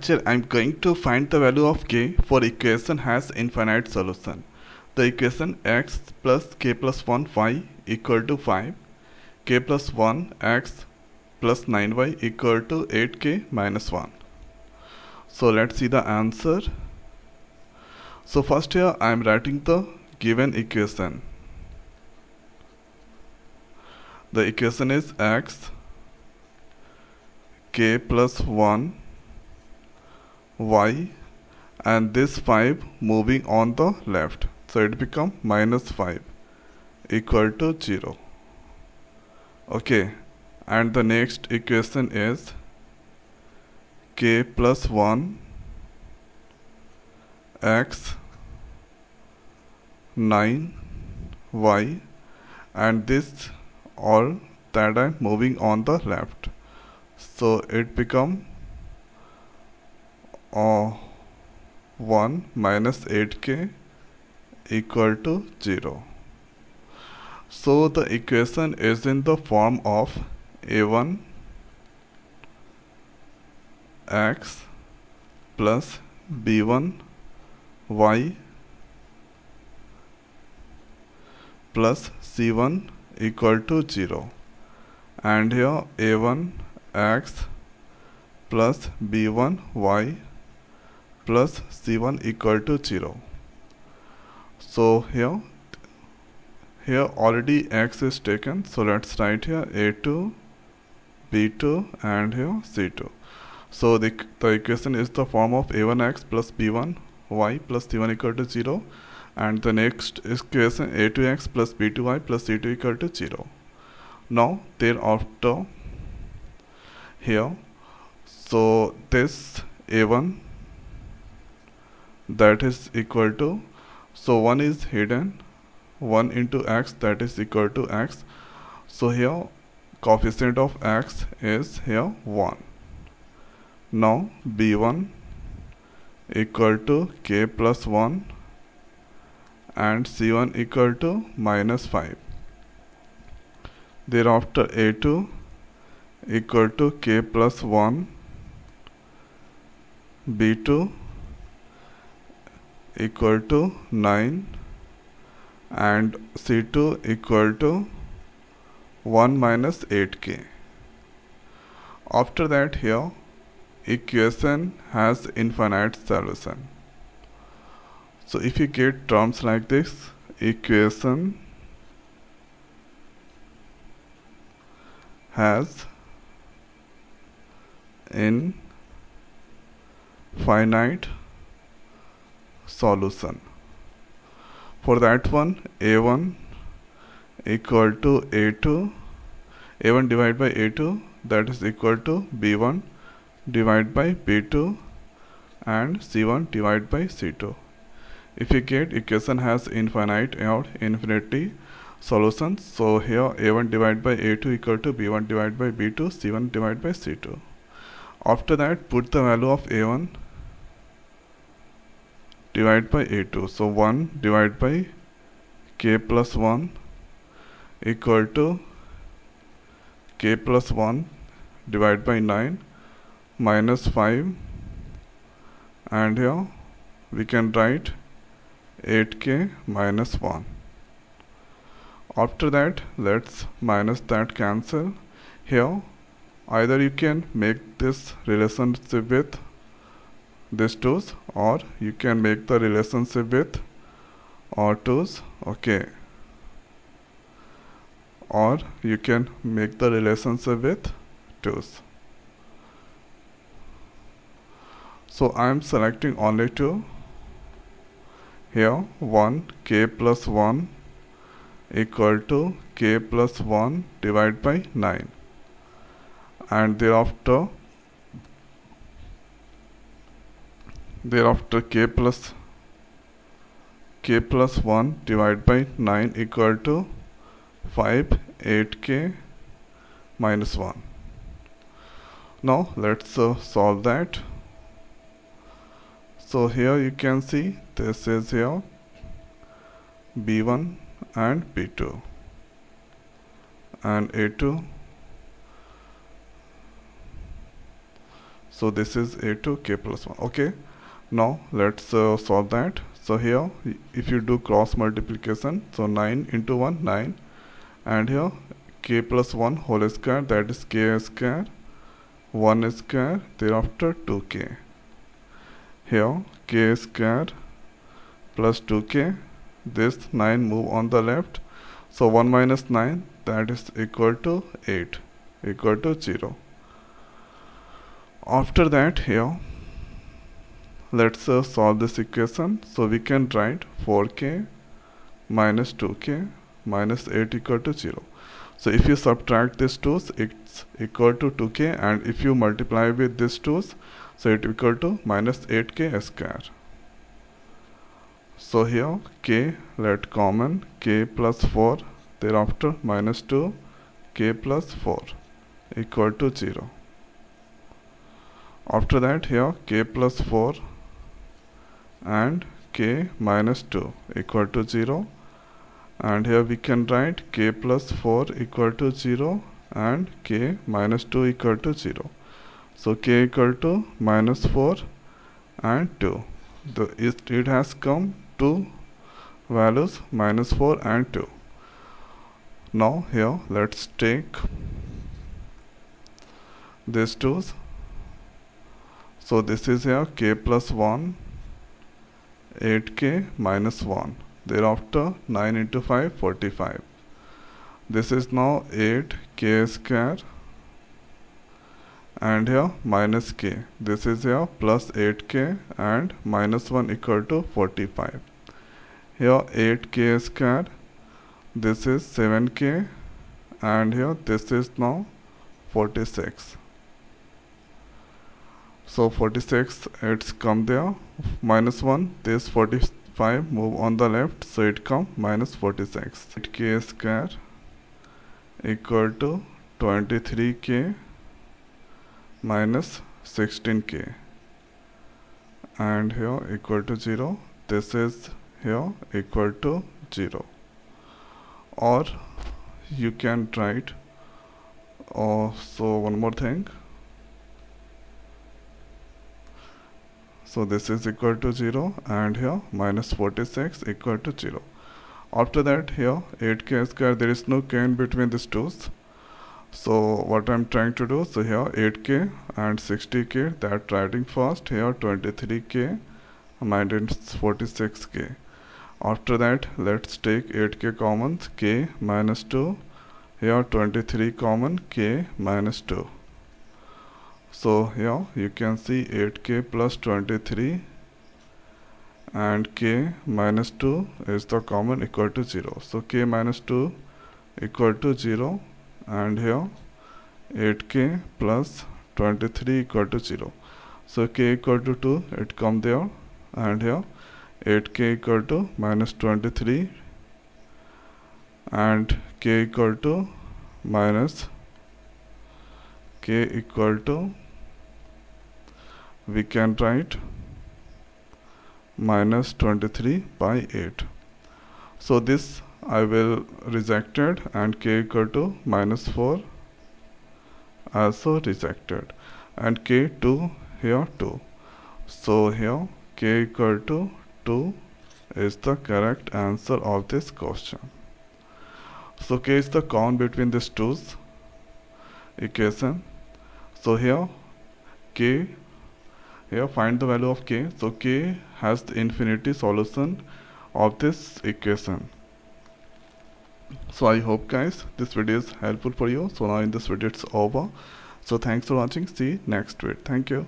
lecture I'm going to find the value of k for equation has infinite solution. The equation x plus k plus 1 y equal to 5, k plus 1 x plus 9y equal to 8k minus 1. So let's see the answer. So first here I am writing the given equation. The equation is x k plus 1 y and this 5 moving on the left. So it become minus 5 equal to 0 okay. And the next equation is k plus 1 x 9 y. And this all that I'm moving on the left. So it become 1 minus 8k equal to 0. So the equation is in the form of a1 x plus b1 y plus c1 equal to 0 and here a1 x plus b1 y plus c1 equal to 0 so here here already x is taken so let's write here a2 b2 and here c2 so the, the equation is the form of a1x plus b1 y plus c1 equal to 0 and the next equation a2x plus b2y plus c2 equal to 0 now thereafter here so this a1 that is equal to so 1 is hidden 1 into x that is equal to x. So here coefficient of x is here 1 now b1 equal to k plus 1 and c1 equal to minus 5 thereafter a2 equal to k plus 1 b2 equal to 9 and C2 equal to 1 minus 8k. After that here equation has infinite solution. So if you get terms like this equation has infinite solution. For that one a1 equal to a2 a1 divided by a2 that is equal to b1 divided by b2 and c1 divided by c2 if you get equation has infinite or infinity solutions so here a1 divided by a2 equal to b1 divided by b2 c1 divided by c2 after that put the value of a1 divided by a2 so 1 divided by k plus 1 equal to k plus 1 divided by 9 minus 5 and here we can write 8k minus 1 after that let's minus that cancel. Here either you can make this relationship with these two's or you can make the relationship with or two's okay. Or you can make the relationship with two's. So I am selecting only two. Here 1 k plus 1 equal to k plus 1 divided by 9 and thereafter thereafter k plus k plus 1 divided by 9 equal to 5 8k minus 1 now let's uh, solve that. So here you can see this is here b1 and b2 and a2 so this is a2 k plus 1 okay now let's uh, solve that. So here if you do cross multiplication so 9 into 1 9 and here k plus 1 whole square that is k square 1 square thereafter 2k here k square plus 2k this 9 move on the left. So 1 minus 9 that is equal to 8 equal to 0 after that here let's uh, solve this equation. So we can write 4k minus 2k minus 8 equal to 0 so if you subtract these two's it's equal to 2k and if you multiply with these two's so it equal to minus 8k square. So here k let common k plus 4 thereafter minus 2 k plus 4 equal to 0 after that here k plus 4 and k minus 2 equal to 0 and here we can write k plus 4 equal to 0 and k minus 2 equal to 0 so k equal to minus 4 and 2 the it, it has come two values minus 4 and 2 now here let's take these two so this is here k plus 1 8k minus 1 thereafter 9 into 5 45 this is now 8 k square. And here minus k. This is here plus 8k and minus 1 equal to 45 here 8k square. This is 7k and here this is now 46 so 46 it's come there. Minus 1 this 45 move on the left so it come minus 46 8k square equal to 23k minus 16k and here equal to 0 this is here equal to 0 or you can write oh so one more thing so this is equal to 0 and here minus 46 equal to 0 after that here 8k square there is no k in between these two so what I'm trying to do so here 8k and 60k that writing first. Here 23k minus 46k after that let's take 8k common k minus 2 here 23 common k minus 2 so here you can see 8k plus 23 and k minus 2 is the common equal to 0 so k minus 2 equal to 0 and here 8k plus 23 equal to 0 so k equal to 2 it come there and here 8k equal to minus 23 and k equal to minus k equal to we can write minus 23 by 8 so this I will rejected and k equal to minus 4 also rejected and k 2 here 2 so here k equal to 2 is the correct answer of this question. So k is the common between these two equation. So here k here find the value of k. So k has the infinity solution of this equation. So I hope guys this video is helpful for you. So now in this video it's over. So thanks for watching. See next video. Thank you.